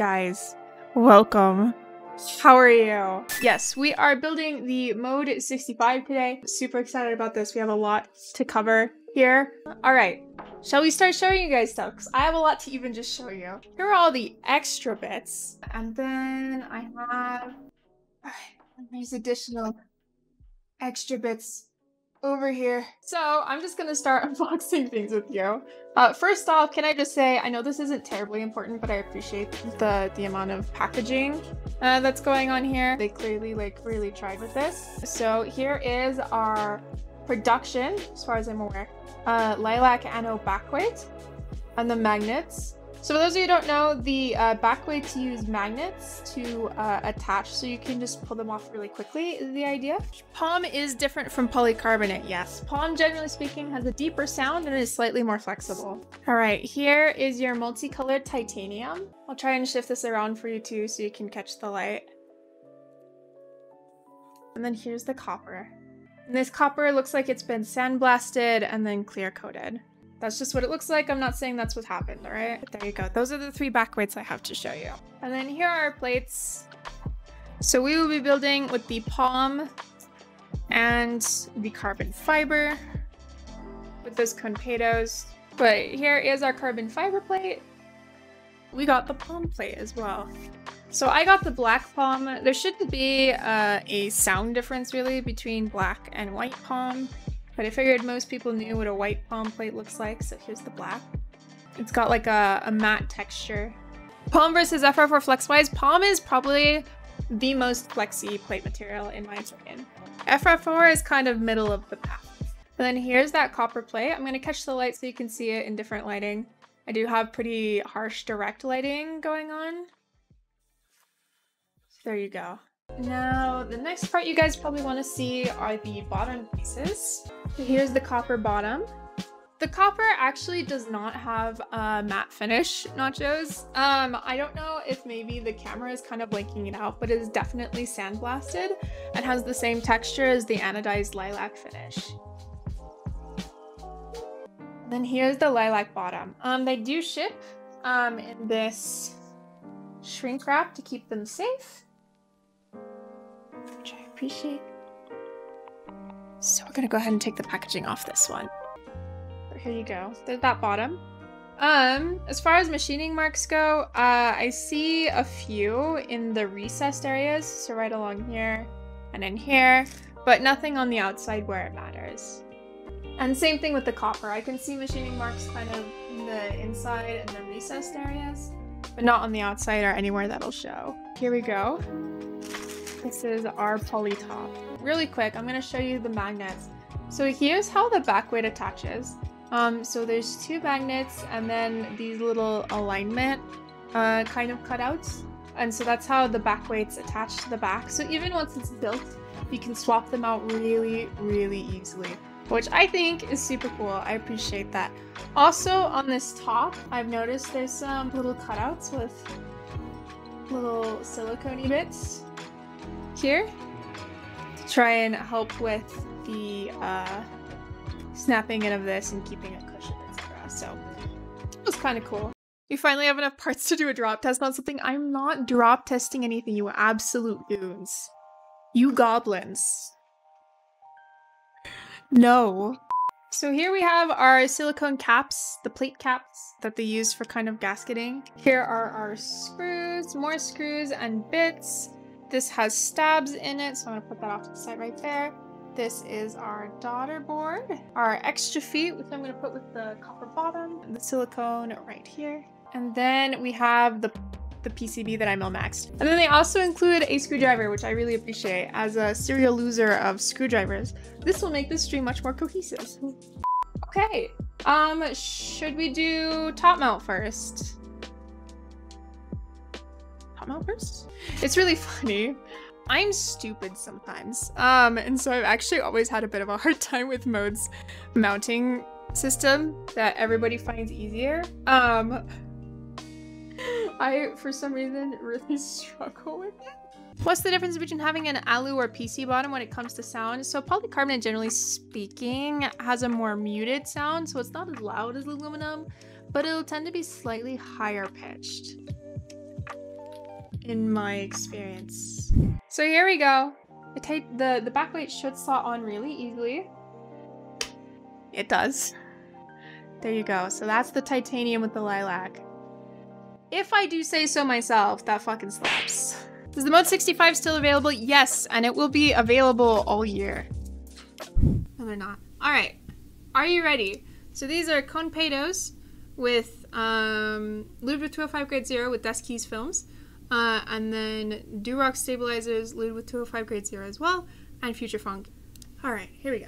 Guys, welcome. How are you? Yes, we are building the Mode 65 today. Super excited about this. We have a lot to cover here. All right, shall we start showing you guys stuff? Because I have a lot to even just show you. Here are all the extra bits. And then I have these additional extra bits over here. So I'm just gonna start unboxing things with you. Uh, first off, can I just say, I know this isn't terribly important, but I appreciate the, the amount of packaging uh, that's going on here. They clearly like really tried with this. So here is our production, as far as I'm aware. Uh, lilac anode backweight and the magnets. So for those of you who don't know, the uh, back way to use magnets to uh, attach so you can just pull them off really quickly is the idea. POM is different from polycarbonate, yes. POM, generally speaking, has a deeper sound and is slightly more flexible. All right, here is your multicolored titanium. I'll try and shift this around for you too so you can catch the light. And then here's the copper. And this copper looks like it's been sandblasted and then clear coated. That's just what it looks like. I'm not saying that's what happened, all right? But there you go. Those are the three back weights I have to show you. And then here are our plates. So we will be building with the POM and the carbon fiber with those Konpeitos. But here is our carbon fiber plate. We got the POM plate as well. So I got the black POM. There shouldn't be uh, a sound difference really between black and white POM. But I figured most people knew what a white POM plate looks like, so here's the black. It's got like a, a matte texture. POM versus FR4 FlexWise. POM is probably the most flexy plate material in my opinion. FR4 is kind of middle of the path. And then here's that copper plate. I'm going to catch the light so you can see it in different lighting. I do have pretty harsh direct lighting going on. So there you go. Now, the next part you guys probably want to see are the bottom pieces. So Here's the copper bottom. The copper actually does not have a matte finish, Nachos. Um, I don't know if maybe the camera is kind of blanking it out, but it is definitely sandblasted and has the same texture as the anodized lilac finish. Then here's the lilac bottom. Um, they do ship um, in this shrink wrap to keep them safe appreciate. So we're gonna go ahead and take the packaging off this one. here you go. There's that bottom. Um, as far as machining marks go, uh, I see a few in the recessed areas, so right along here and in here, but nothing on the outside where it matters. And same thing with the copper. I can see machining marks kind of in the inside and the recessed areas, but not on the outside or anywhere that'll show. Here we go. This is our poly top. Really quick, I'm gonna show you the magnets. So here's how the back weight attaches. Um, so there's two magnets and then these little alignment uh, kind of cutouts. And so that's how the back weights attach to the back. So even once it's built, you can swap them out really, really easily, which I think is super cool. I appreciate that. Also on this top, I've noticed there's some little cutouts with little silicone bits here to try and help with the uh, snapping in of this and keeping it cushioned, etc. So it was kind of cool. We finally have enough parts to do a drop test on something. I'm not drop testing anything, you absolute goons. You goblins. No. So here we have our silicone caps, the plate caps that they use for kind of gasketing. Here are our screws, more screws and bits. This has stabs in it, so I'm gonna put that off to the side right there. This is our daughter board, our extra feet, which I'm gonna put with the copper bottom, and the silicone right here. And then we have the the PCB that I mill-maxed. And then they also include a screwdriver, which I really appreciate. As a serial loser of screwdrivers, this will make this stream much more cohesive. Okay, um, should we do top mount first? It's really funny. I'm stupid sometimes. Um, and so I've actually always had a bit of a hard time with modes mounting system that everybody finds easier. Um, I, for some reason, really struggle with it. What's the difference between having an alu or PC bottom when it comes to sound? So polycarbonate, generally speaking, has a more muted sound, so it's not as loud as aluminum, but it'll tend to be slightly higher pitched. In my experience. So here we go. The, the, the backlight should slot on really easily. It does. There you go. So that's the titanium with the lilac. If I do say so myself, that fucking slaps. Is the Mode 65 still available? Yes, and it will be available all year. No, they're not. All right. Are you ready? So these are Konpeitos with um, Lewd with 205 grade 0 with Deskeys films. Uh, and then Durock stabilizers, Lewd with 205 grade 0 as well, and Future Funk. All right, here we go.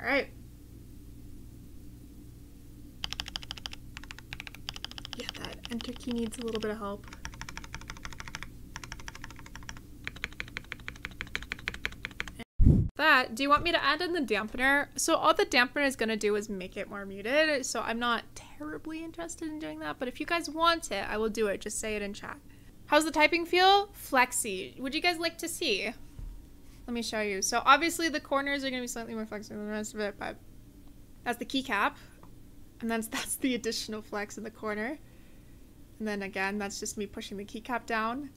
All right. Yeah, key needs a little bit of help. That, do you want me to add in the dampener? So all the dampener is gonna do is make it more muted, so I'm not terribly interested in doing that, but if you guys want it, I will do it. Just say it in chat. How's the typing feel? Flexy. Would you guys like to see? Let me show you. So obviously the corners are going to be slightly more flexible than the rest of it, but that's the keycap. And then that's the additional flex in the corner. And then again, that's just me pushing the keycap down.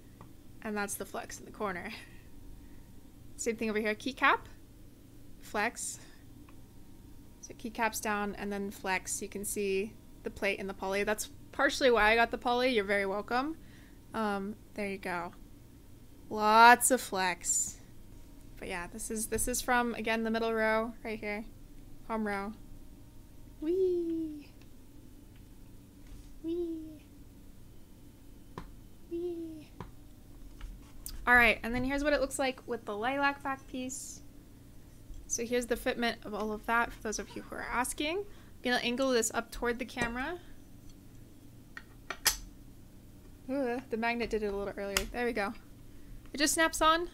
And that's the flex in the corner. Same thing over here. Keycap, flex. So keycaps down and then flex. You can see the plate and the poly. That's partially why I got the poly. You're very welcome. Um, there you go. Lots of flex. But yeah, this is this is from again the middle row right here, home row. Wee, wee, All right, and then here's what it looks like with the lilac back piece. So here's the fitment of all of that for those of you who are asking. I'm gonna angle this up toward the camera. Ooh, the magnet did it a little earlier. There we go. It just snaps on.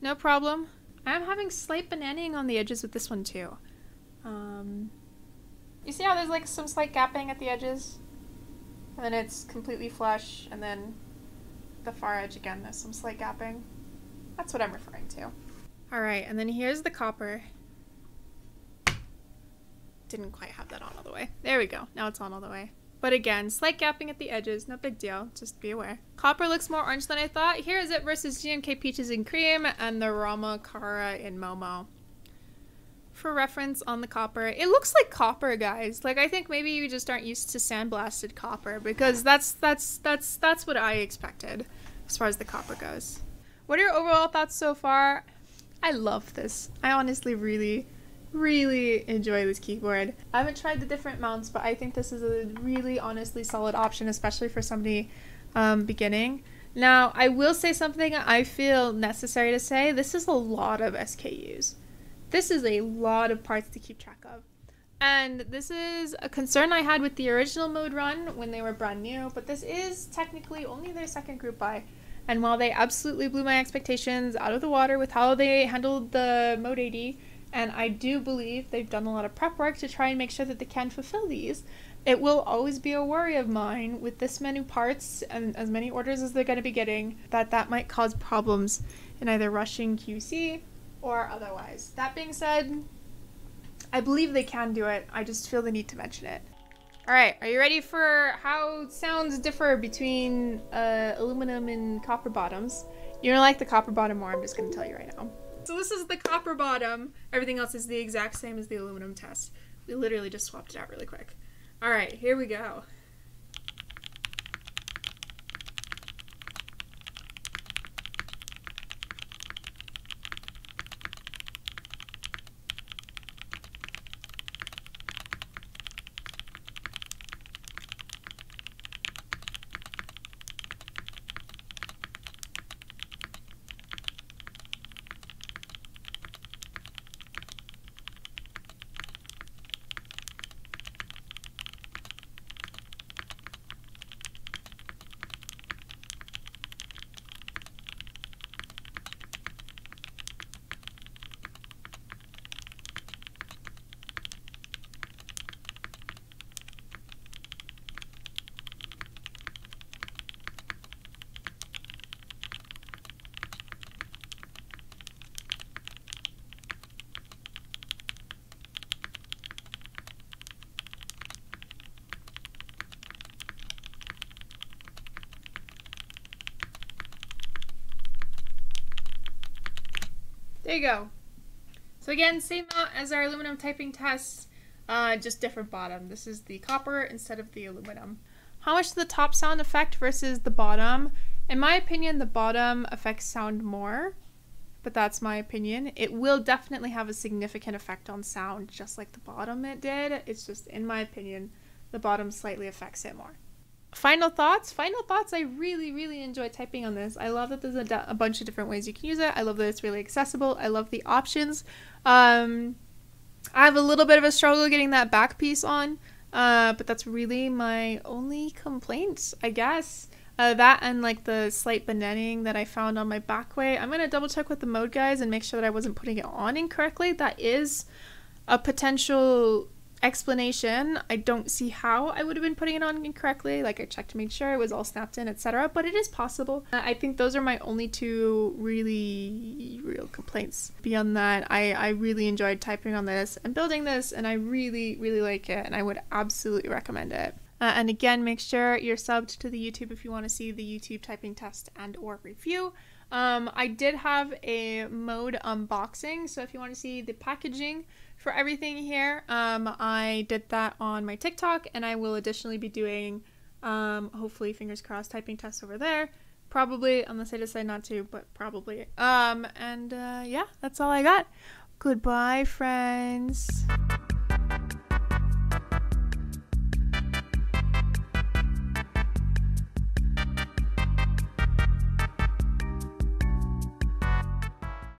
No problem. I'm having slight bananing on the edges with this one too. Um, you see how there's like some slight gapping at the edges? And then it's completely flush, and then the far edge again, there's some slight gapping. That's what I'm referring to. Alright, and then here's the copper. Didn't quite have that on all the way. There we go. Now it's on all the way. But again, slight gapping at the edges, no big deal, just be aware. Copper looks more orange than I thought. Here is it versus GMK Peaches and Cream and the Rama Kara in Momo. For reference on the copper, it looks like copper, guys. Like I think maybe you just aren't used to sandblasted copper because that's that's that's that's what I expected as far as the copper goes. What are your overall thoughts so far? I love this. I honestly really really enjoy this keyboard. I haven't tried the different mounts, but I think this is a really honestly solid option, especially for somebody um, beginning. Now, I will say something I feel necessary to say. This is a lot of SKUs. This is a lot of parts to keep track of. And this is a concern I had with the original mode run when they were brand new, but this is technically only their second group buy. And while they absolutely blew my expectations out of the water with how they handled the Mode 80, and I do believe they've done a lot of prep work to try and make sure that they can fulfill these. It will always be a worry of mine with this many parts and as many orders as they're going to be getting that that might cause problems in either rushing QC or otherwise. That being said, I believe they can do it. I just feel the need to mention it. All right, are you ready for how sounds differ between uh, aluminum and copper bottoms? You're gonna like the copper bottom more, I'm just gonna tell you right now. So this is the copper bottom. Everything else is the exact same as the aluminum test. We literally just swapped it out really quick. All right, here we go. There you go. So again, same mount as our aluminum typing test, uh, just different bottom. This is the copper instead of the aluminum. How much does the top sound affect versus the bottom? In my opinion, the bottom affects sound more, but that's my opinion. It will definitely have a significant effect on sound, just like the bottom it did. It's just, in my opinion, the bottom slightly affects it more. Final thoughts? Final thoughts. I really, really enjoy typing on this. I love that there's a, bunch of different ways you can use it. I love that it's really accessible. I love the options. Um, I have a little bit of a struggle getting that back piece on, uh, but that's really my only complaint, I guess. Uh, that and like the slight bending that I found on my back way. I'm going to double check with the mode guys and make sure that I wasn't putting it on incorrectly. That is a potential explanation. I don't see how I would have been putting it on incorrectly. Like I checked to make sure it was all snapped in, etc. But it is possible. Uh, I think those are my only two really real complaints. Beyond that, I, I really enjoyed typing on this and building this, and I really, really like it, and I would absolutely recommend it. Uh, and again, make sure you're subbed to the YouTube if you want to see the YouTube typing test and or review. Um, I did have a mode unboxing, so if you want to see the packaging for everything here. Um, I did that on my TikTok, and I will additionally be doing, um, hopefully, fingers crossed, typing tests over there. Probably, unless I decide not to, but probably. Um, and uh, yeah, that's all I got. Goodbye, friends.